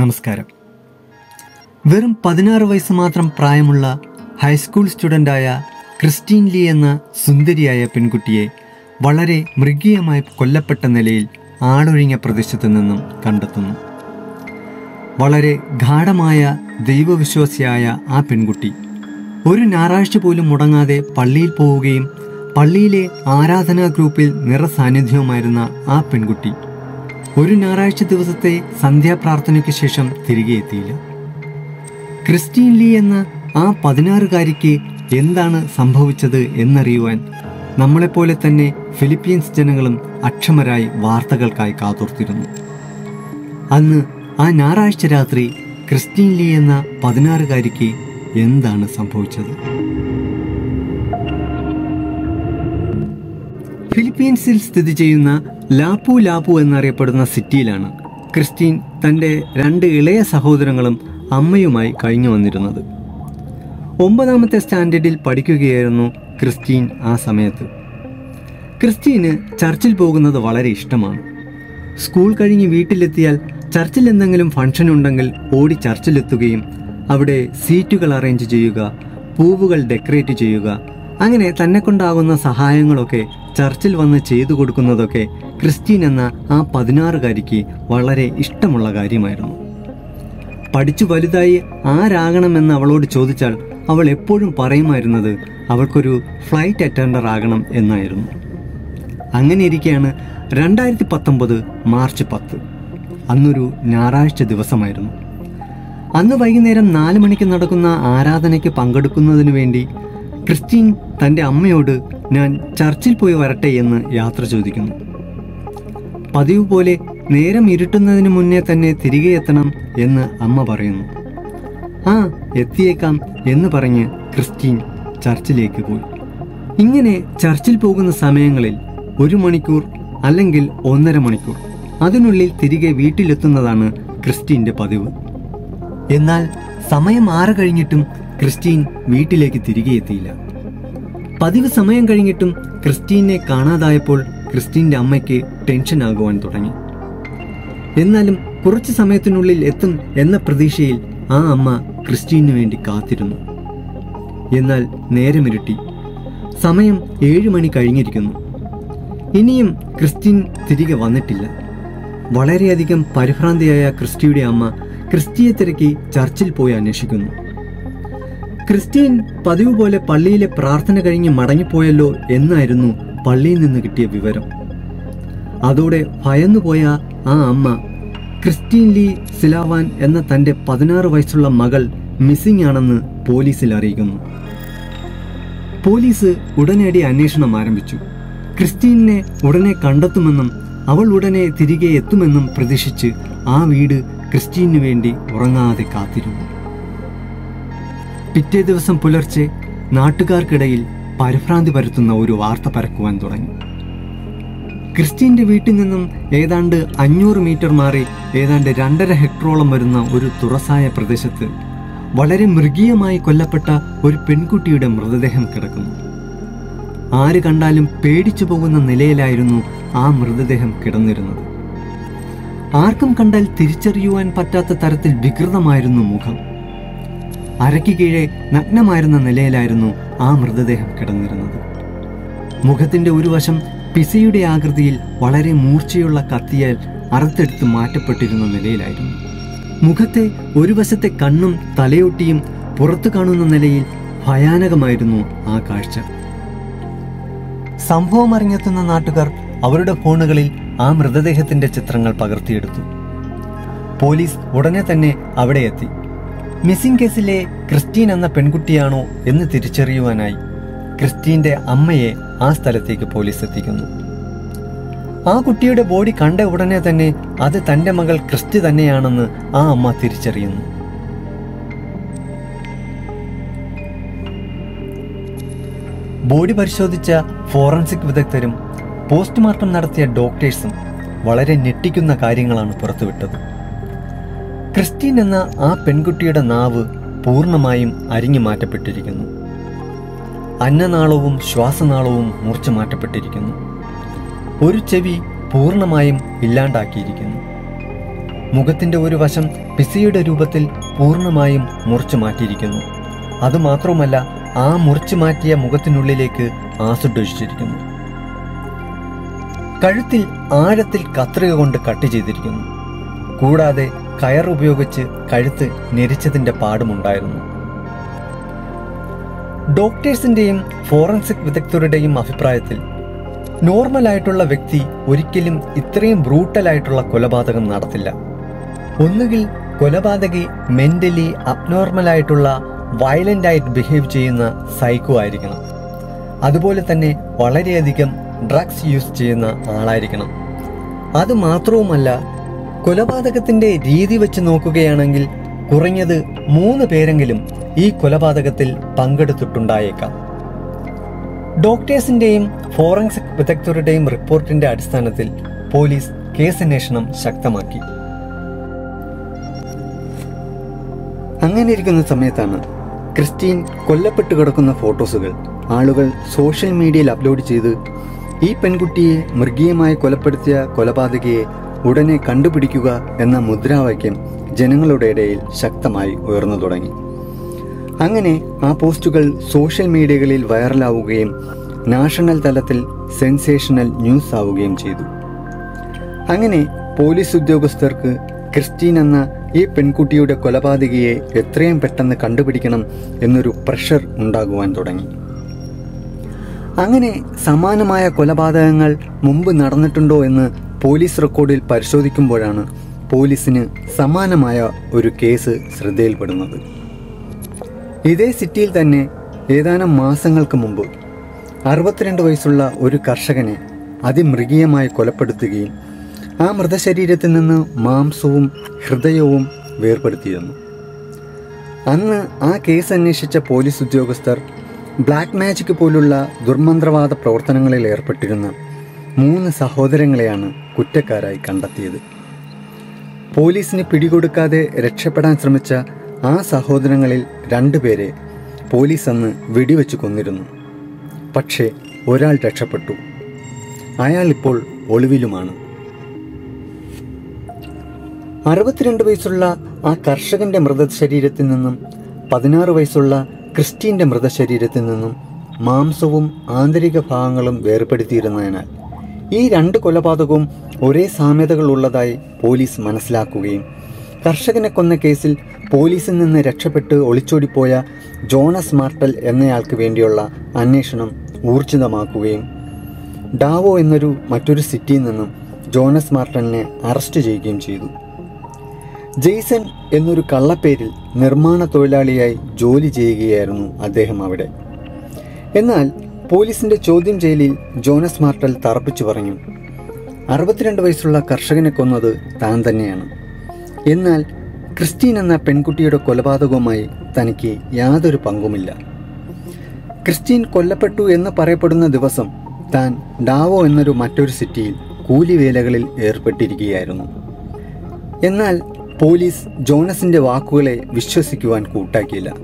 നമസ്കാരം. വെറും പതിനാറ് വയസ്സ് മാത്രം പ്രായമുള്ള ഹൈസ്കൂൾ സ്റ്റുഡന്റായ ക്രിസ്റ്റീൻ ലീ എന്ന സുന്ദരിയായ പെൺകുട്ടിയെ വളരെ മൃഗീയമായി കൊല്ലപ്പെട്ട നിലയിൽ ആളൊഴിഞ്ഞ പ്രദേശത്തു നിന്നും കണ്ടെത്തുന്നു. വളരെ ഗാഠമായ ദൈവവിശ്വാസിയായ ആ പെൺകുട്ടി ഒരു ഞായറാഴ്ച പോലും മുടങ്ങാതെ പള്ളിയിൽ പോവുകയും പള്ളിയിലെ ആരാധനാ ഗ്രൂപ്പിൽ നിറസാന്നിധ്യവുമായിരുന്ന ആ പെൺകുട്ടി ഒരു ഞായറാഴ്ച ദിവസത്തെ സന്ധ്യാപ്രാർത്ഥനയ്ക്ക് ശേഷം തിരികെ എത്തിയില്ല. ക്രിസ്റ്റീൻ ലീ എന്ന ആ പതിനാറുകാരിക്ക് എന്താണ് സംഭവിച്ചത് എന്നറിയുവാൻ നമ്മളെപ്പോലെ തന്നെ ഫിലിപ്പീൻസ് ജനങ്ങളും അക്ഷമരായി വാർത്തകൾക്കായി കാതോർത്തിരുന്നു. അന്ന് ആ ഞായറാഴ്ച രാത്രി ക്രിസ്റ്റീൻ ലീ എന്ന പതിനാറുകാരിക്ക് എന്താണ് സംഭവിച്ചത്? ഫിലിപ്പീൻസിൽ സ്ഥിതി ചെയ്യുന്ന ലാപ്പു ലാപ്പു എന്നറിയപ്പെടുന്ന സിറ്റിയിലാണ് ക്രിസ്റ്റീൻ തന്റെ രണ്ട് ഇളയ സഹോദരങ്ങളും അമ്മയുമായി കഴിഞ്ഞു വന്നിരുന്നത്. ഒമ്പതാമത്തെ സ്റ്റാൻഡേർഡിൽ പഠിക്കുകയായിരുന്നു ക്രിസ്റ്റീൻ ആ സമയത്ത്. ക്രിസ്റ്റീന് ചർച്ചിൽ പോകുന്നത് വളരെ ഇഷ്ടമാണ്. സ്കൂൾ കഴിഞ്ഞ് വീട്ടിലെത്തിയാൽ ചർച്ചിൽ എന്തെങ്കിലും ഫംഗ്ഷൻ ഉണ്ടെങ്കിൽ ഓടി ചർച്ചിലെത്തുകയും അവിടെ സീറ്റുകൾ അറേഞ്ച് ചെയ്യുക പൂവുകൾ ഡെക്കറേറ്റ് ചെയ്യുക അങ്ങനെ തന്നെ കൊണ്ടാകുന്ന സഹായങ്ങളൊക്കെ ചർച്ചിൽ വന്ന് ചെയ്തു കൊടുക്കുന്നതൊക്കെ ക്രിസ്റ്റീൻ എന്ന ആ പതിനാറുകാരിക്ക് വളരെ ഇഷ്ടമുള്ള കാര്യമായിരുന്നു. പഠിച്ചു വലുതായി ആരാകണമെന്ന് അവളോട് ചോദിച്ചാൽ അവൾ എപ്പോഴും പറയുമായിരുന്നത് അവൾക്കൊരു ഫ്ലൈറ്റ് അറ്റൻഡർ ആകണം എന്നായിരുന്നു. അങ്ങനെ ഇരിക്കെയാണ് രണ്ടായിരത്തി പത്തൊമ്പത് മാർച്ച് പത്ത്. അന്നൊരു ഞായറാഴ്ച ദിവസമായിരുന്നു. അന്ന് വൈകുന്നേരം നാല് മണിക്ക് നടക്കുന്ന ആരാധനയ്ക്ക് പങ്കെടുക്കുന്നതിന് വേണ്ടി ക്രിസ്റ്റീൻ തന്റെ അമ്മയോട് ഞാൻ ചർച്ചിൽ പോയി വരട്ടെ എന്ന് യാത്ര ചോദിക്കുന്നു. പതിവ് പോലെ നേരം ഇരുട്ടുന്നതിന് മുന്നേ തന്നെ തിരികെ എത്തണം എന്ന് അമ്മ പറയുന്നു. ആ എത്തിയേക്കാം എന്ന് പറഞ്ഞ് ക്രിസ്റ്റീൻ ചർച്ചിലേക്ക് പോയി. ഇങ്ങനെ ചർച്ചിൽ പോകുന്ന സമയങ്ങളിൽ ഒരു മണിക്കൂർ അല്ലെങ്കിൽ ഒന്നര മണിക്കൂർ അതിനുള്ളിൽ തിരികെ വീട്ടിലെത്തുന്നതാണ് ക്രിസ്റ്റീന്റെ പതിവ്. എന്നാൽ സമയം ആറ് കഴിഞ്ഞിട്ടും ക്രിസ്റ്റീൻ വീട്ടിലേക്ക് തിരികെ എത്തിയില്ല. പതിവ് സമയം കഴിഞ്ഞിട്ടും ക്രിസ്റ്റീനെ കാണാതായപ്പോൾ ക്രിസ്റ്റീന്റെ അമ്മയ്ക്ക് ടെൻഷൻ ആകുവാൻ തുടങ്ങി. എന്നാലും കുറച്ച് സമയത്തിനുള്ളിൽ എത്തും എന്ന പ്രതീക്ഷയിൽ ആ അമ്മ ക്രിസ്റ്റീനു വേണ്ടി കാത്തിരുന്നു. എന്നാൽ നേരമിരുട്ടി. സമയം ഏഴ് മണി കഴിഞ്ഞിരിക്കുന്നു. ഇനിയും ക്രിസ്റ്റീൻ തിരികെ വന്നിട്ടില്ല. വളരെയധികം പരിഭ്രാന്തിയായ ക്രിസ്റ്റിയുടെ അമ്മ ക്രിസ്റ്റിയെ തിരക്കി ചർച്ചിൽ പോയി അന്വേഷിക്കുന്നു. ക്രിസ്റ്റീൻ പതിവ് പോലെ പള്ളിയിലെ പ്രാർത്ഥന കഴിഞ്ഞ് മടങ്ങിപ്പോയല്ലോ എന്നായിരുന്നു പള്ളിയിൽ നിന്ന് കിട്ടിയ വിവരം. അതോടെ ഭയന്നുപോയ ആ അമ്മ ക്രിസ്റ്റീൻ ലീ സിലാവാൻ എന്ന തന്റെ പതിനാറ് വയസ്സുള്ള മകൾ മിസ്സിംഗ് ആണെന്ന് പോലീസിൽ അറിയിക്കുന്നു. പോലീസ് ഉടനടി അന്വേഷണം ആരംഭിച്ചു. ക്രിസ്റ്റീനെ ഉടനെ കണ്ടെത്തുമെന്നും അവൾ ഉടനെ തിരികെ എത്തുമെന്നും പ്രതീക്ഷിച്ച് ആ വീട് ക്രിസ്റ്റീനു വേണ്ടി ഉറങ്ങാതെ കാത്തിരുന്നു. പിറ്റേ ദിവസം പുലർച്ചെ നാട്ടുകാർക്കിടയിൽ പരിഭ്രാന്തി പരത്തുന്ന ഒരു വാർത്ത പരക്കുവാൻ തുടങ്ങി. ക്രിസ്റ്റീന്റെ വീട്ടിൽ നിന്നും ഏതാണ്ട് അഞ്ഞൂറ് മീറ്റർ മാറി ഏതാണ്ട് രണ്ടര ഹെക്ടറോളം വരുന്ന ഒരു തുറസായ പ്രദേശത്ത് വളരെ മൃഗീയമായി കൊല്ലപ്പെട്ട ഒരു പെൺകുട്ടിയുടെ മൃതദേഹം കിടക്കുന്നു. ആര് കണ്ടാലും പേടിച്ചു പോകുന്ന നിലയിലായിരുന്നു ആ മൃതദേഹം കിടന്നിരുന്നത്. ആർക്കും കണ്ടാൽ തിരിച്ചറിയുവാൻ പറ്റാത്ത തരത്തിൽ വികൃതമായിരുന്നു മുഖം. അരയ്ക്ക് കീഴെ നഗ്നമായിരുന്ന നിലയിലായിരുന്നു ആ മൃതദേഹം കിടന്നിരുന്നത്. മുഖത്തിന്റെ ഒരു വശം പിസയുടെ ആകൃതിയിൽ വളരെ മൂർച്ചയുള്ള കത്തിയാൽ അറുത്തെടുത്ത് മാറ്റപ്പെട്ടിരുന്ന നിലയിലായിരുന്നു. മുഖത്തെ ഒരു വശത്തെ കണ്ണും തലയൊട്ടിയും പുറത്തു കാണുന്ന നിലയിൽ ഭയാനകമായിരുന്നു ആ കാഴ്ച. സംഭവം അറിഞ്ഞെത്തുന്ന നാട്ടുകാർ അവരുടെ ഫോണുകളിൽ ആ മൃതദേഹത്തിന്റെ ചിത്രങ്ങൾ പകർത്തിയെടുത്തു. പോലീസ് ഉടനെ തന്നെ അവിടെ എത്തി. മിസ്സിംഗ് കേസിലെ ക്രിസ്റ്റീൻ എന്ന പെൺകുട്ടിയാണോ എന്ന് തിരിച്ചറിയുവാനായി ക്രിസ്റ്റീന്റെ അമ്മയെ ആ സ്ഥലത്തേക്ക് പോലീസ് എത്തിക്കുന്നു. ആ കുട്ടിയുടെ ബോഡി കണ്ട ഉടനെ തന്നെ അത് തന്റെ മകൾ ക്രിസ്റ്റി തന്നെയാണെന്ന് ആ അമ്മ തിരിച്ചറിയുന്നു. ബോഡി പരിശോധിച്ച ഫോറൻസിക് വിദഗ്ധരും പോസ്റ്റ്മോർട്ടം നടത്തിയ ഡോക്ടേഴ്സും വളരെ ഞെട്ടിക്കുന്ന കാര്യങ്ങളാണ് പുറത്തുവിട്ടത്. ക്രിസ്റ്റീൻ എന്ന ആ പെൺകുട്ടിയുടെ നാവ് പൂർണമായും അരിഞ്ഞു മാറ്റപ്പെട്ടിരിക്കുന്നു. അന്നനാളവും ശ്വാസനാളവും മുറിച്ചു മാറ്റപ്പെട്ടിരിക്കുന്നു. ഒരു ചെവി പൂർണമായും ഇല്ലാണ്ടാക്കിയിരിക്കുന്നു. മുഖത്തിന്റെ ഒരു വശം പിസയുടെ രൂപത്തിൽ പൂർണമായും മുറിച്ചു മാറ്റിയിരിക്കുന്നു. അതുമാത്രവുമല്ല ആ മുറിച്ചു മാറ്റിയ മുഖത്തിനുള്ളിലേക്ക് ആസിഡ് ഒഴിച്ചിരിക്കുന്നു കഴുത്തിൽ ആഴത്തിൽ കത്രിക കൊണ്ട് കട്ട് ചെയ്തിരിക്കുന്നു. കൂടാതെ കയർ ഉപയോഗിച്ച് കഴുത്ത് ഞെരിച്ചതിന്റെ പാടുമുണ്ടായിരുന്നു. ഡോക്ടേഴ്സിന്റെയും ഫോറൻസിക് വിദഗ്ധരുടെയും അഭിപ്രായത്തിൽ നോർമലായിട്ടുള്ള വ്യക്തി ഒരിക്കലും ഇത്രയും ബ്രൂട്ടലായിട്ടുള്ള കൊലപാതകം നടത്തില്ല. ഒന്നുകിൽ കൊലപാതകി മെന്റലി അബ്നോർമലായിട്ടുള്ള വയലന്റ് ആയിട്ട് ബിഹേവ് ചെയ്യുന്ന സൈക്കോ ആയിരിക്കണം. അതുപോലെ തന്നെ വളരെയധികം ഡ്രഗ്സ് യൂസ് ചെയ്യുന്ന ആളായിരിക്കണം. അത് മാത്രവുമല്ല കൊലപാതകത്തിന്റെ രീതി വെച്ച് നോക്കുകയാണെങ്കിൽ കുറഞ്ഞത് മൂന്ന് പേരെങ്കിലും ഈ കൊലപാതകത്തിൽ പങ്കെടുത്തിട്ടുണ്ടായേക്കാം. ഡോക്ടേഴ്സിന്റെയും ഫോറൻസിക് വിദഗ്ധരുടെയും റിപ്പോർട്ടിന്റെ അടിസ്ഥാനത്തിൽ പോലീസ് കേസന്വേഷണം ശക്തമാക്കി. അങ്ങനെ ഇരിക്കുന്ന സമയത്താണ് ക്രിസ്റ്റീൻ കൊല്ലപ്പെട്ട് കിടക്കുന്ന ഫോട്ടോസുകൾ ആളുകൾ സോഷ്യൽ മീഡിയയിൽ അപ്ലോഡ് ചെയ്ത് ഈ പെൺകുട്ടിയെ മൃഗീയമായി കൊലപ്പെടുത്തിയ കൊലപാതകയെ ഉടനെ കണ്ടുപിടിക്കുക എന്ന മുദ്രാവാക്യം ജനങ്ങളുടെ ഇടയിൽ ശക്തമായി ഉയർന്നു തുടങ്ങി. അങ്ങനെ ആ പോസ്റ്റുകൾ സോഷ്യൽ മീഡിയകളിൽ വൈറലാവുകയും നാഷണൽ തലത്തിൽ സെൻസേഷണൽ ന്യൂസ് ആവുകയും ചെയ്തു. അങ്ങനെ പോലീസ് ഉദ്യോഗസ്ഥർക്ക് ക്രിസ്റ്റീൻ എന്ന ഈ പെൺകുട്ടിയുടെ കൊലപാതകയെ എത്രയും പെട്ടെന്ന് കണ്ടുപിടിക്കണം എന്നൊരു പ്രഷർ ഉണ്ടാകുവാൻ തുടങ്ങി. അങ്ങനെ സമാനമായ കൊലപാതകങ്ങൾ മുമ്പ് നടന്നിട്ടുണ്ടോ എന്ന് പോലീസ് റെക്കോർഡിൽ പരിശോധിക്കുമ്പോഴാണ് പോലീസിന് സമാനമായ ഒരു കേസ് ശ്രദ്ധയിൽപ്പെടുന്നത്. ഇതേ സിറ്റിയിൽ തന്നെ ഏതാനും മാസങ്ങൾക്ക് മുമ്പ് അറുപത്തിരണ്ട് വയസ്സുള്ള ഒരു കർഷകനെ അതിമൃഗീയമായി കൊലപ്പെടുത്തുകയും ആ മൃതശരീരത്തിൽ നിന്ന് മാംസവും ഹൃദയവും വേർപെടുത്തിയിരുന്നു. അന്ന് ആ കേസ് അന്വേഷിച്ച പോലീസ് ഉദ്യോഗസ്ഥർ ബ്ലാക്ക് മാജിക് പോലുള്ള ദുർമന്ത്രവാദ പ്രവർത്തനങ്ങളിൽ ഏർപ്പെട്ടിരുന്ന മൂന്ന് സഹോദരങ്ങളെയാണ് കുറ്റക്കാരായി കണ്ടെത്തിയത്. പോലീസിന് പിടികൊടുക്കാതെ രക്ഷപ്പെടാൻ ശ്രമിച്ച ആ സഹോദരങ്ങളിൽ രണ്ടുപേരെ പോലീസ് അന്ന് വെടിവെച്ച് കൊന്നിരുന്നു. പക്ഷേ ഒരാൾ രക്ഷപ്പെട്ടു. അയാൾ ഇപ്പോൾ ഒളിവിലുമാണ്. അറുപത്തിരണ്ട് വയസ്സുള്ള ആ കർഷകന്റെ മൃതശരീരത്തിൽ നിന്നും പതിനാറ് വയസ്സുള്ള ക്രിസ്റ്റീന്റെ മൃതശരീരത്തിൽ നിന്നും മാംസവും ആന്തരിക ഭാഗങ്ങളും വേർപെടുത്തിയിരുന്നതിനാൽ ഈ രണ്ട് കൊലപാതകവും ഒരേ സാമ്യതകൾ ഉള്ളതായി പോലീസ് മനസ്സിലാക്കുകയും കർഷകനെ കൊന്ന കേസിൽ പോലീസിൽ നിന്ന് രക്ഷപ്പെട്ട് ഒളിച്ചോടിപ്പോയ ജോണസ് മാർട്ടൽ എന്നയാൾക്ക് വേണ്ടിയുള്ള അന്വേഷണം ഊർജിതമാക്കുകയും ഡാവോ എന്നൊരു മറ്റൊരു സിറ്റിയിൽ നിന്നും ജോണസ് മാർട്ടലിനെ അറസ്റ്റ് ചെയ്യുകയും ചെയ്തു. ജെയ്സൺ എന്നൊരു കള്ളപ്പേരിൽ നിർമ്മാണ തൊഴിലാളിയായി ജോലി ചെയ്യുകയായിരുന്നു അദ്ദേഹം അവിടെ. എന്നാൽ പോലീസിന്റെ ചോദ്യം ചെയ്യലിൽ ജോനസ് മാർട്ടൽ തറപ്പിച്ചു പറഞ്ഞു. അറുപത്തിരണ്ട് വയസ്സുള്ള കർഷകനെ കൊന്നത് താൻ തന്നെയാണ്. എന്നാൽ ക്രിസ്റ്റീൻ എന്ന പെൺകുട്ടിയുടെ കൊലപാതകവുമായി തനിക്ക് യാതൊരു പങ്കുമില്ല. ക്രിസ്റ്റീൻ കൊല്ലപ്പെട്ടു എന്ന് പറയപ്പെടുന്ന ദിവസം താൻ ഡാവോ എന്നൊരു മറ്റൊരു സിറ്റിയിൽ കൂലിവേലകളിൽ ഏർപ്പെട്ടിരിക്കുകയായിരുന്നു. എന്നാൽ പോലീസ് ജോണസിന്റെ വാക്കുകളെ വിശ്വസിക്കുവാൻ കൂട്ടാക്കിയില്ല.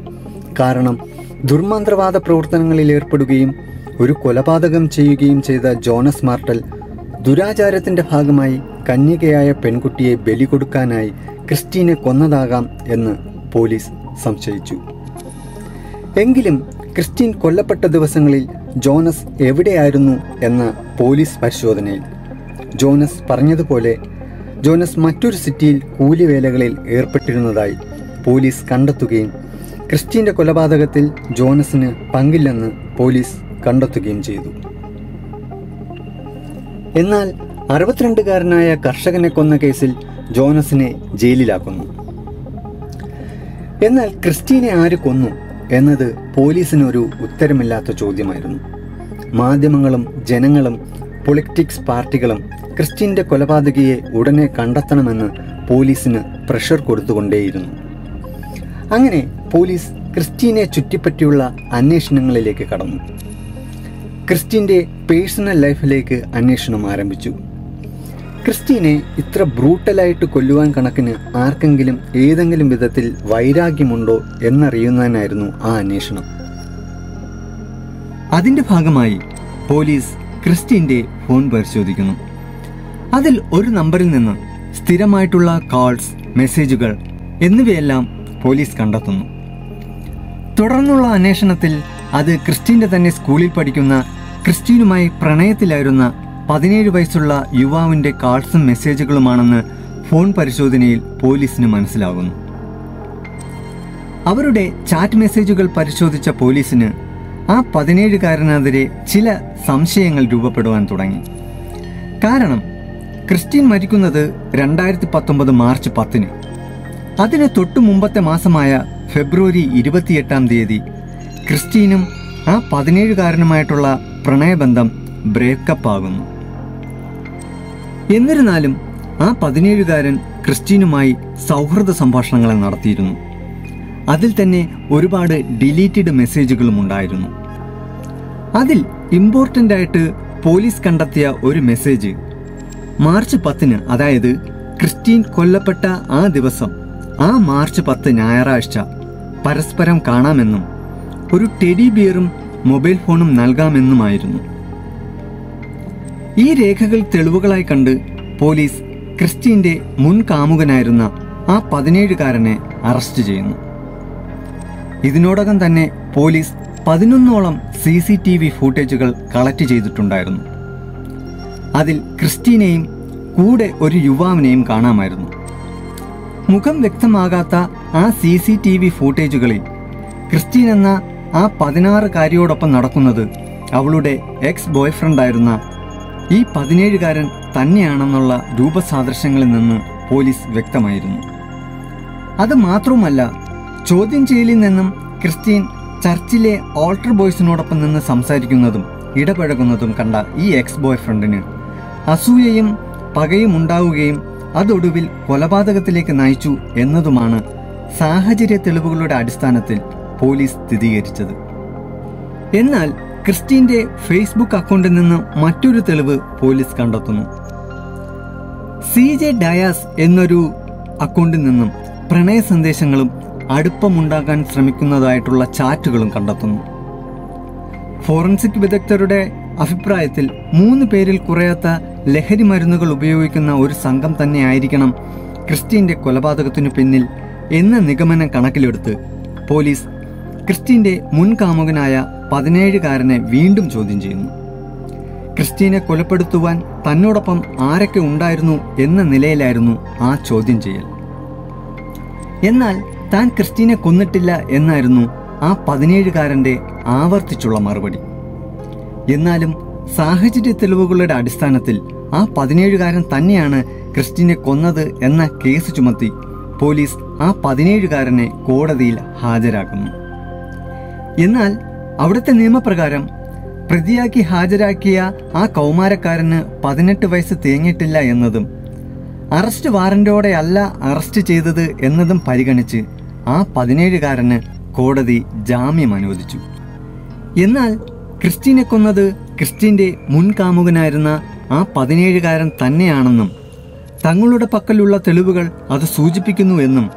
കാരണം ദുർമന്ത്രവാദ പ്രവർത്തനങ്ങളിൽ ഏർപ്പെടുകയും ഒരു കൊലപാതകം ചെയ്യുകയും ചെയ്ത ജോണസ് മാർട്ടൽ ദുരാചാരത്തിന്റെ ഭാഗമായി കന്യകയായ പെൺകുട്ടിയെ ബലി കൊടുക്കാനായി ക്രിസ്റ്റീനെ കൊന്നതാകാം എന്ന് പോലീസ് സംശയിച്ചു. എങ്കിലും ക്രിസ്റ്റീൻ കൊല്ലപ്പെട്ട ദിവസങ്ങളിൽ ജോനസ് എവിടെയായിരുന്നു എന്ന പോലീസ് പരിശോധനയിൽ. ജോനസ് പറഞ്ഞതുപോലെ ജോനസ് മറ്റൊരു സിറ്റിയിൽ കൂലിവേലകളിൽ ഏർപ്പെട്ടിരുന്നതായി പോലീസ് കണ്ടെത്തുകയും ക്രിസ്റ്റീന്റെ കൊലപാതകത്തിൽ ജോനസിന് പങ്കില്ലെന്ന് പോലീസ് കണ്ടെത്തുകയും ചെയ്തു. എന്നാൽ അറുപത്തിരണ്ടുകാരനായ കർഷകനെ കൊന്ന കേസിൽ ജോനസിനെ ജയിലിലാക്കുന്നു. എന്നാൽ ക്രിസ്റ്റീനെ ആര് കൊന്നു എന്നത് പോലീസിനൊരു ഉത്തരമില്ലാത്ത ചോദ്യമായിരുന്നു. മാധ്യമങ്ങളും ജനങ്ങളും പൊളിറ്റിക്സ് പാർട്ടികളും ക്രിസ്റ്റീന്റെ കൊലപാതകയെ ഉടനെ കണ്ടെത്തണമെന്ന് പോലീസിന് പ്രഷർ കൊടുത്തുകൊണ്ടേയിരുന്നു. അങ്ങനെ പോലീസ് ക്രിസ്റ്റീനെ ചുറ്റിപ്പറ്റിയുള്ള അന്വേഷണങ്ങളിലേക്ക് കടന്നു. ക്രിസ്റ്റീന്റെ പേഴ്സണൽ ലൈഫിലേക്ക് അന്വേഷണം ആരംഭിച്ചു. ക്രിസ്റ്റീനെ ഇത്ര ബ്രൂട്ടലായിട്ട് കൊല്ലുവാൻ കണക്കിന് ആർക്കെങ്കിലും ഏതെങ്കിലും വിധത്തിൽ വൈരാഗ്യമുണ്ടോ എന്നറിയുന്നതിനായിരുന്നു ആ അന്വേഷണം. അതിന്റെ ഭാഗമായി പോലീസ് ക്രിസ്റ്റീന്റെ ഫോൺ പരിശോധിക്കുന്നു. അതിൽ ഒരു നമ്പറിൽ നിന്ന് സ്ഥിരമായിട്ടുള്ള കോൾസ് മെസ്സേജുകൾ എന്നിവയെല്ലാം പോലീസ് കണ്ടെത്തുന്നു. തുടർന്നുള്ള അന്വേഷണത്തിൽ അത് ക്രിസ്റ്റീന്റെ തന്നെ സ്കൂളിൽ പഠിക്കുന്ന ക്രിസ്റ്റീനുമായി പ്രണയത്തിലായിരുന്ന പതിനേഴ് വയസ്സുള്ള യുവാവിന്റെ കാൾസും മെസ്സേജുകളുമാണെന്ന് ഫോൺ പരിശോധനയിൽ പോലീസിന് മനസ്സിലാകുന്നു. അവരുടെ ചാറ്റ് മെസ്സേജുകൾ പരിശോധിച്ച പോലീസിന് ആ പതിനേഴുകാരനെതിരെ ചില സംശയങ്ങൾ രൂപപ്പെടുവാൻ തുടങ്ങി. കാരണം ക്രിസ്റ്റീൻ മരിക്കുന്നത് രണ്ടായിരത്തി പത്തൊമ്പത് മാർച്ച് പത്തിന്. അതിന് തൊട്ടു മുമ്പത്തെ മാസമായ ഫെബ്രുവരി ഇരുപത്തിയെട്ടാം തീയതി ക്രിസ്റ്റീനും ആ പതിനേഴുകാരനുമായിട്ടുള്ള പ്രണയബന്ധം ബ്രേക്കപ്പ് ആകുന്നു എന്നിരുന്നാലും ആ പതിനേഴുകാരൻ ക്രിസ്റ്റീനുമായി സൗഹൃദ സംഭാഷണങ്ങൾ നടത്തിയിരുന്നു. അതിൽ തന്നെ ഒരുപാട് ഡിലീറ്റഡ് മെസ്സേജുകളും ഉണ്ടായിരുന്നു. അതിൽ ഇമ്പോർട്ടന്റ് ആയിട്ട് പോലീസ് കണ്ടെത്തിയ ഒരു മെസ്സേജ് മാർച്ച് പത്തിന് അതായത് ക്രിസ്റ്റീൻ കൊല്ലപ്പെട്ട ആ ദിവസം ആ മാർച്ച് പത്ത് ഞായറാഴ്ച പരസ്പരം കാണാമെന്നും ഒരു ടെഡി ബിയറും മൊബൈൽ ഫോണും നൽകാമെന്നുമായിരുന്നു. ഈ രേഖകൾ തെളിവുകളായി കണ്ട് പോലീസ് ക്രിസ്റ്റീന്റെ മുൻ കാമുകനായിരുന്ന ആ പതിനേഴുകാരനെ അറസ്റ്റ് ചെയ്യുന്നു. ഇതിനോടകം തന്നെ പോലീസ് പതിനൊന്നോളം സി സി ടി വി ഫൂട്ടേജുകൾ കളക്ട് ചെയ്തിട്ടുണ്ടായിരുന്നു. അതിൽ ക്രിസ്റ്റീനെയും കൂടെ ഒരു യുവാവിനെയും കാണാമായിരുന്നു. മുഖം വ്യക്തമാകാത്ത ആ സി സി ടി വി ഫൂട്ടേജുകളിൽ ക്രിസ്റ്റീൻ എന്ന ആ പതിനാറുകാരിയോടൊപ്പം നടക്കുന്നത് അവളുടെ എക്സ് ബോയ്ഫ്രണ്ടായിരുന്ന ഈ പതിനേഴുകാരൻ തന്നെയാണെന്നുള്ള രൂപസാദൃശ്യങ്ങളിൽ നിന്ന് പോലീസ് വ്യക്തമായിരുന്നു. അത് മാത്രവുമല്ല ചോദ്യം ചെയ്യലിൽ നിന്നും ക്രിസ്റ്റീൻ ചർച്ചിലെ ഓൾട്ടർ ബോയ്സിനോടൊപ്പം നിന്ന് സംസാരിക്കുന്നതും ഇടപഴകുന്നതും കണ്ട ഈ എക്സ് ബോയ് ഫ്രണ്ടിന് അസൂയയും പകയും ഉണ്ടാവുകയും അതൊടുവിൽ കൊലപാതകത്തിലേക്ക് നയിച്ചു എന്നതുമാണ് സാഹചര്യ തെളിവുകളുടെ അടിസ്ഥാനത്തിൽ പോലീസ് സ്ഥിരീകരിച്ചത്. എന്നാൽ ക്രിസ്റ്റീന്റെ ഫേസ്ബുക്ക് അക്കൗണ്ടിൽ നിന്ന് മറ്റൊരു തെളിവ് പോലീസ് കണ്ടെത്തുന്നു. സി ജെ ഡയാസ് എന്നൊരു അക്കൗണ്ടിൽ നിന്നും പ്രണയ സന്ദേശങ്ങളും അടുപ്പമുണ്ടാക്കാൻ ശ്രമിക്കുന്നതായിട്ടുള്ള ചാറ്റുകളും കണ്ടെത്തുന്നു. ഫോറൻസിക് വിദഗ്ധരുടെ അഭിപ്രായത്തിൽ മൂന്ന് പേരിൽ കുറയാത്ത ലഹരി മരുന്നുകൾ ഉപയോഗിക്കുന്ന ഒരു സംഘം തന്നെയായിരിക്കണം ക്രിസ്റ്റീന്റെ കൊലപാതകത്തിനു പിന്നിൽ എന്ന നിഗമനം കണക്കിലെടുത്ത്. പോലീസ് ക്രിസ്റ്റീന്റെ മുൻകാമുകനായ പതിനേഴുകാരനെ വീണ്ടും ചോദ്യം ചെയ്യുന്നു. ക്രിസ്റ്റീനെ കൊലപ്പെടുത്തുവാൻ തന്നോടൊപ്പം ആരൊക്കെ ഉണ്ടായിരുന്നു എന്ന നിലയിലായിരുന്നു ആ ചോദ്യം ചെയ്യൽ. എന്നാൽ താൻ ക്രിസ്റ്റീനെ കൊന്നിട്ടില്ല എന്നായിരുന്നു ആ പതിനേഴുകാരന്റെ ആവർത്തിച്ചുള്ള മറുപടി. എന്നാലും സാഹചര്യ തെളിവുകളുടെ അടിസ്ഥാനത്തിൽ ആ പതിനേഴുകാരൻ തന്നെയാണ് ക്രിസ്റ്റിനെ കൊന്നത് എന്ന കേസ് ചുമത്തി. പോലീസ് ആ പതിനേഴുകാരനെ കോടതിയിൽ ഹാജരാക്കുന്നു. എന്നാൽ അവിടുത്തെ നിയമപ്രകാരം പ്രതിയാക്കി ഹാജരാക്കിയ ആ കൗമാരക്കാരന് പതിനെട്ട് വയസ്സ് തേങ്ങിയിട്ടില്ല എന്നതും അറസ്റ്റ് വാറന്റോടെ അല്ല അറസ്റ്റ് ചെയ്തത് എന്നതും പരിഗണിച്ച് ആ പതിനേഴുകാരന് കോടതി ജാമ്യം അനുവദിച്ചു. എന്നാൽ ക്രിസ്റ്റീനെ കൊന്നത് ക്രിസ്റ്റീന്റെ മുൻ കാമുകനായിരുന്ന ആ പതിനേഴുകാരൻ തന്നെയാണെന്നും തങ്ങളുടെ പക്കലുള്ള തെളിവുകൾ അത് സൂചിപ്പിക്കുന്നു എന്നും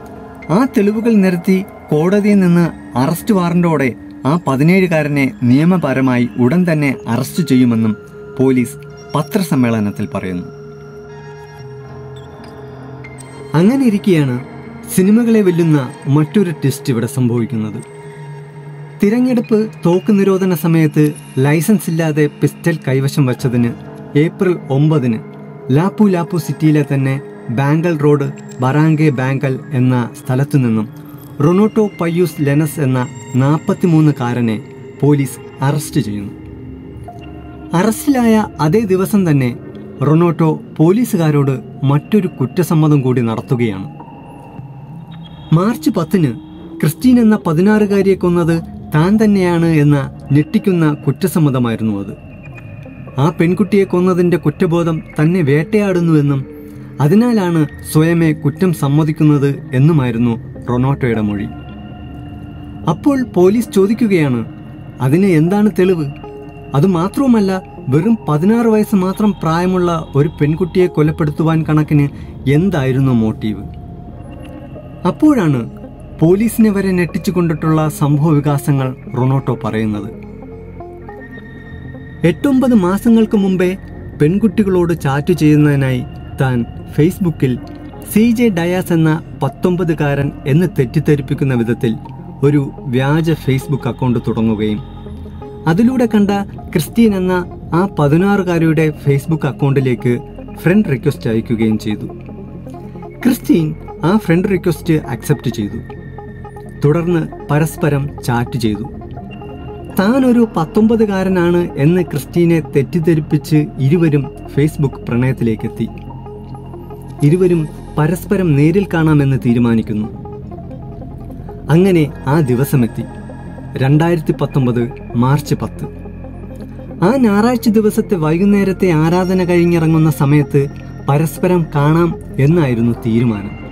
ആ തെളിവുകൾ നിരത്തി കോടതിയിൽ നിന്ന് അറസ്റ്റ് വാറണ്ടോടെ ആ പതിനേഴുകാരനെ നിയമപരമായി ഉടൻ തന്നെ അറസ്റ്റ് ചെയ്യുമെന്നും പോലീസ് പത്രസമ്മേളനത്തിൽ പറയുന്നു. അങ്ങനെ ഇരിക്കെയാണ് സിനിമകളെ വെല്ലുന്ന മറ്റൊരു ടെസ്റ്റ് ഇവിടെ സംഭവിക്കുന്നത്. തിരഞ്ഞെടുപ്പ് തോക്ക് നിരോധന സമയത്ത് ലൈസൻസ് ഇല്ലാതെ പിസ്റ്റൽ കൈവശം വച്ചതിന് ഏപ്രിൽ ഒമ്പതിന് ലാപ്പു ലാപ്പു സിറ്റിയിലെ തന്നെ ബാങ്കൽ റോഡ് ബറാങ്കെ ബാങ്കൽ എന്ന സ്ഥലത്തു നിന്നും റൊണോട്ടോ പയ്യൂസ് ലെനസ് എന്ന നാൽപ്പത്തിമൂന്നുകാരനെ പോലീസ് അറസ്റ്റ് ചെയ്യുന്നു. അറസ്റ്റിലായ അതേ ദിവസം തന്നെ റൊണോട്ടോ പോലീസുകാരോട് മറ്റൊരു കുറ്റസമ്മതം കൂടി നടത്തുകയാണ്. മാർച്ച് പത്തിന് ക്രിസ്റ്റീൻ എന്ന പതിനാറുകാരിയെ കൊന്നത് താൻ തന്നെയാണ് എന്ന ഞെട്ടിക്കുന്ന കുറ്റസമ്മതമായിരുന്നു അത്. ആ പെൺകുട്ടിയെ കൊന്നതിന്റെ കുറ്റബോധം തന്നെ വേട്ടയാടുന്നുവെന്നും അതിനാലാണ് സ്വയമേ കുറ്റം സമ്മതിക്കുന്നത് എന്നുമായിരുന്നു റൊണോട്ടോയുടെ മൊഴി. അപ്പോൾ പോലീസ് ചോദിക്കുകയാണ് അതിന് എന്താണ് തെളിവ്? അതുമാത്രവുമല്ല വെറും പതിനാറ് വയസ്സ് മാത്രം പ്രായമുള്ള ഒരു പെൺകുട്ടിയെ കൊലപ്പെടുത്തുവാൻ കണക്കിന് എന്തായിരുന്നു മോട്ടീവ്? അപ്പോഴാണ് പോലീസിനെ വരെ ഞെട്ടിച്ചുകൊണ്ടിട്ടുള്ള സംഭവ വികാസങ്ങൾ റൊണോട്ടോ പറയുന്നത്. എട്ടൊമ്പത് മാസങ്ങൾക്ക് മുമ്പേ പെൺകുട്ടികളോട് ചാറ്റ് ചെയ്യുന്നതിനായി താൻ ഫേസ്ബുക്കിൽ സി ജെ ഡയാസ് എന്ന പത്തൊമ്പതുകാരൻ എന്ന് തെറ്റിദ്ധരിപ്പിക്കുന്ന വിധത്തിൽ ഒരു വ്യാജ ഫേസ്ബുക്ക് അക്കൗണ്ട് തുടങ്ങുകയും അതിലൂടെ കണ്ട ക്രിസ്റ്റീൻ എന്ന ആ പതിനാറുകാരിയുടെ ഫേസ്ബുക്ക് അക്കൗണ്ടിലേക്ക് ഫ്രണ്ട് റിക്വസ്റ്റ് അയക്കുകയും ചെയ്തു. ക്രിസ്റ്റീൻ ആ ഫ്രണ്ട് റിക്വസ്റ്റ് അക്സെപ്റ്റ് ചെയ്തു. തുടർന്ന് പരസ്പരം ചാറ്റ് ചെയ്തു. താൻ ഒരു പത്തൊമ്പതുകാരനാണ് എന്ന് ക്രിസ്റ്റീനെ തെറ്റിദ്ധരിപ്പിച്ച് ഇരുവരും ഫേസ്ബുക്ക് പ്രണയത്തിലേക്കെത്തി. ഇരുവരും പരസ്പരം നേരിൽ കാണാമെന്ന് തീരുമാനിക്കുന്നു. അങ്ങനെ ആ ദിവസമെത്തി. രണ്ടായിരത്തി പത്തൊമ്പത് മാർച്ച് പത്ത്. ആ ഞായറാഴ്ച ദിവസത്തെ വൈകുന്നേരത്തെ ആരാധന കഴിഞ്ഞിറങ്ങുന്ന സമയത്ത് പരസ്പരം കാണാം എന്നായിരുന്നു തീരുമാനം.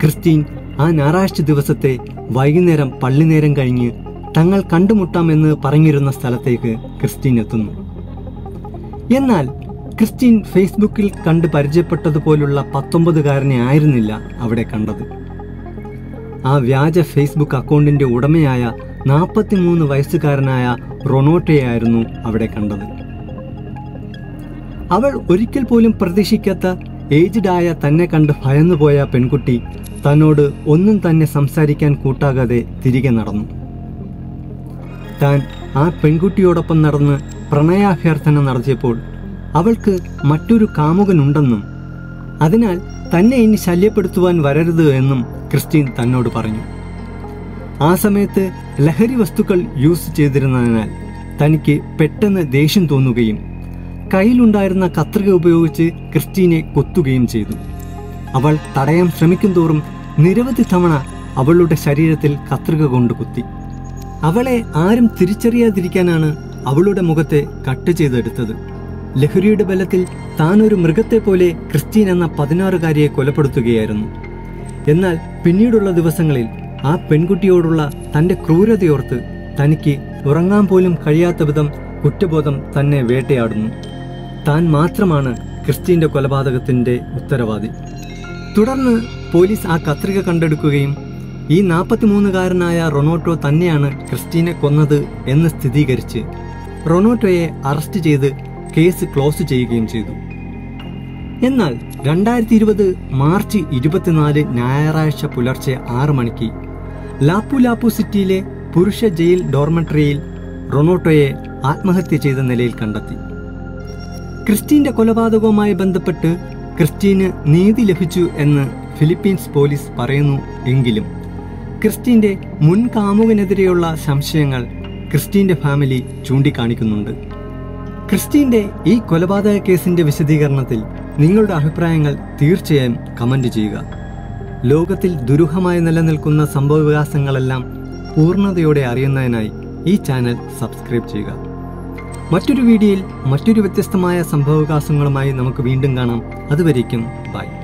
ക്രിസ്റ്റീൻ ആ ഞായറാഴ്ച ദിവസത്തെ വൈകുന്നേരം പള്ളി നേരം കഴിഞ്ഞ് തങ്ങൾ കണ്ടുമുട്ടാമെന്ന് പറഞ്ഞിരുന്ന സ്ഥലത്തേക്ക് ക്രിസ്റ്റീൻ എത്തുന്നു. എന്നാൽ ക്രിസ്റ്റീൻ ഫേസ്ബുക്കിൽ കണ്ട് പരിചയപ്പെട്ടതുപോലുള്ള പത്തൊമ്പതുകാരനെ ആയിരുന്നില്ല അവിടെ കണ്ടത്. ആ വ്യാജ ഫേസ്ബുക്ക് അക്കൗണ്ടിന്റെ ഉടമയായ നാൽപ്പത്തിമൂന്ന് വയസ്സുകാരനായ റൊണോട്ടയായിരുന്നു അവിടെ കണ്ടത്. അവൾ ഒരിക്കൽ പോലും പ്രതീക്ഷിക്കാത്ത ഏജ്ഡായ തന്നെ കണ്ട് ഭയന്നുപോയ പെൺകുട്ടി തന്നോട് ഒന്നും തന്നെ സംസാരിക്കാൻ കൂട്ടാകാതെ തിരികെ നടന്നു. താൻ ആ പെൺകുട്ടിയോടൊപ്പം നടന്ന് പ്രണയാഭ്യർത്ഥന നടത്തിയപ്പോൾ അവൾക്ക് മറ്റൊരു കാമുകനുണ്ടെന്നും അതിനാൽ തന്നെ ഇനി ശല്യപ്പെടുത്തുവാൻ വരരുത് എന്നും ക്രിസ്റ്റീൻ തന്നോട് പറഞ്ഞു. ആ സമയത്ത് ലഹരി വസ്തുക്കൾ യൂസ് ചെയ്തിരുന്നതിനാൽ തനിക്ക് പെട്ടെന്ന് ദേഷ്യം തോന്നുകയും കയ്യിലുണ്ടായിരുന്ന കത്രിക ഉപയോഗിച്ച് ക്രിസ്റ്റീനെ കൊത്തുകയും ചെയ്തു. അവൾ തടയാൻ ശ്രമിക്കും തോറും നിരവധി തവണ അവളുടെ ശരീരത്തിൽ കത്രിക കൊണ്ട് കുത്തി. അവളെ ആരും തിരിച്ചറിയാതിരിക്കാനാണ് അവളുടെ മുഖത്തെ കട്ട് ചെയ്തെടുത്തത്. ലഹരിയുടെ ബലത്തിൽ താൻ ഒരു മൃഗത്തെ പോലെ ക്രിസ്റ്റീൻ എന്ന പതിനാറുകാരിയെ കൊലപ്പെടുത്തുകയായിരുന്നു. എന്നാൽ പിന്നീടുള്ള ദിവസങ്ങളിൽ ആ പെൺകുട്ടിയോടുള്ള തന്റെ ക്രൂരതയോർത്ത് തനിക്ക് ഉറങ്ങാൻ പോലും കഴിയാത്ത വിധം കുറ്റബോധം തന്നെ വേട്ടയാടുന്നു. താൻ മാത്രമാണ് ക്രിസ്റ്റീന്റെ കൊലപാതകത്തിന്റെ ഉത്തരവാദി. തുടർന്ന് പോലീസ് ആ കത്രിക കണ്ടെടുക്കുകയും ഈ നാൽപ്പത്തിമൂന്നുകാരനായ റൊണോട്ടോ തന്നെയാണ് ക്രിസ്റ്റീനെ കൊന്നത് എന്ന് സ്ഥിരീകരിച്ച് റൊണോട്ടോയെ അറസ്റ്റ് ചെയ്ത് കേസ് ക്ലോസ് ചെയ്യുകയും ചെയ്തു. എന്നാൽ രണ്ടായിരത്തി ഇരുപത് മാർച്ച് ഇരുപത്തിനാല് ഞായറാഴ്ച പുലർച്ചെ ആറ് മണിക്ക് ലാപ്പു ലാപ്പു സിറ്റിയിലെ പുരുഷ ജയിൽ ഡോർമെട്രിയിൽ റൊണോട്ടോയെ ആത്മഹത്യ ചെയ്ത നിലയിൽ കണ്ടെത്തി. ക്രിസ്റ്റീന്റെ കൊലപാതകവുമായി ബന്ധപ്പെട്ട് ക്രിസ്റ്റീന് നീതി ലഭിച്ചു എന്ന് ഫിലിപ്പീൻസ് പോലീസ് പറയുന്നു എങ്കിലും ക്രിസ്റ്റീന്റെ മുൻകാമുകനെതിരെയുള്ള സംശയങ്ങൾ ക്രിസ്റ്റീന്റെ ഫാമിലി ചൂണ്ടിക്കാണിക്കുന്നുണ്ട്. ക്രിസ്റ്റീന്റെ ഈ കൊലപാതക കേസിന്റെ വിശദീകരണത്തിൽ നിങ്ങളുടെ അഭിപ്രായങ്ങൾ തീർച്ചയായും കമന്റ് ചെയ്യുക. ലോകത്തിൽ ദുരൂഹമായി നിലനിൽക്കുന്ന സംഭവവികാസങ്ങളെല്ലാം പൂർണതയോടെ അറിയുന്നതിനായി ഈ ചാനൽ സബ്സ്ക്രൈബ് ചെയ്യുക. മറ്റൊരു വീഡിയോയിൽ മറ്റൊരു വ്യത്യസ്തമായ സംഭവവികാസങ്ങളുമായി നമുക്ക് വീണ്ടും കാണാം. അതുവരേക്കും ബൈ.